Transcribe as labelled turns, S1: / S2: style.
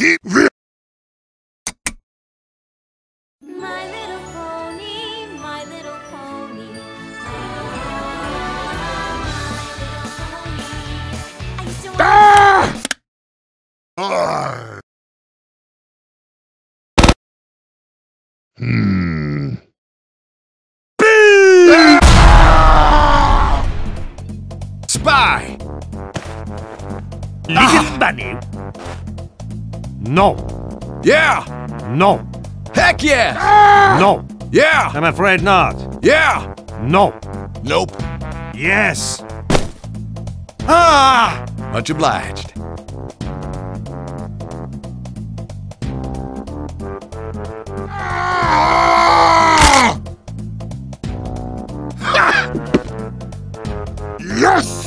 S1: Keep real.
S2: My little pony, my little pony. I used to want
S1: Ah! Ah! Hmm. Ah!
S3: Spy!
S4: Little bunny. No.
S3: Yeah.
S4: No.
S3: Heck yeah. Ah!
S4: No.
S3: Yeah.
S4: I'm afraid not.
S3: Yeah.
S4: No.
S1: Nope.
S4: Yes. Ah!
S3: Much obliged. Ah! yes!